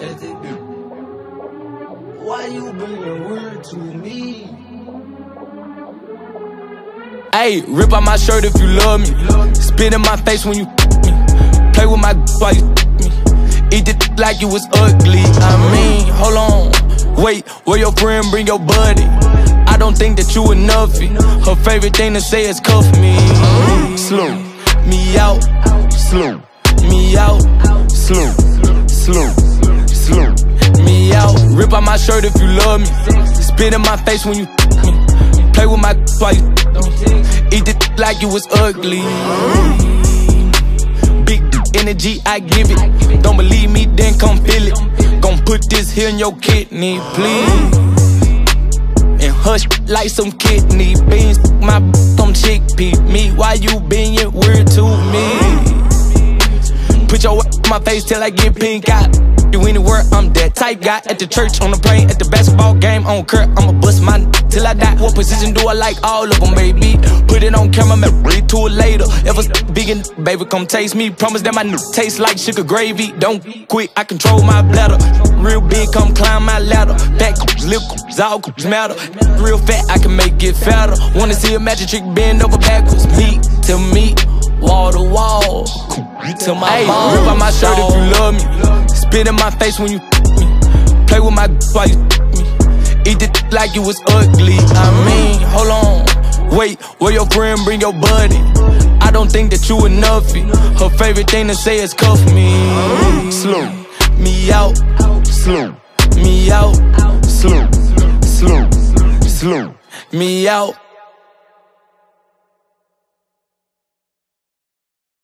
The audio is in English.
ethic. Why you bringing word to me? Hey, rip out my shirt if you love me. Spit in my face when you me. Play with my while you me. Eat it like you was ugly. I mean, hold on. Wait, where your friend bring your buddy? I don't think that you enough. Her favorite thing to say is cuff me. Slow me out. Slow me out. Slow, slow, slow my shirt if you love me. Spit in my face when you me. Play with my while you. Eat it like you was ugly. Big energy, I give it. Don't believe me, then come feel it. Gon' put this here in your kidney, please. And hush like some kidney beans. My some chickpea. Me, why you being weird to me? Put your in my face till I get pink eye. You anywhere, I'm that type guy. At the church, on the plane, at the basketball game, on court, I'ma bust my till I die. What position do I like? All of them, baby. Put it on camera, man, read to it later. If a vegan, baby, come taste me. Promise that my new taste like sugar gravy. Don't quit, I control my bladder. Real big, come climb my ladder. Back lip all matter. Real fat, I can make it fatter. Wanna see a magic trick bend over backwards. Me to me, wall to wall. To my hey, rip out my shirt if you love me. Spit in my face when you me. Play with my while you me. Eat it like you was ugly. I mean, hold on. Wait, where your friend bring your buddy? I don't think that you enough. Her favorite thing to say is cuff me. Slow me out. Slow me out. Slow, slow, slow me out.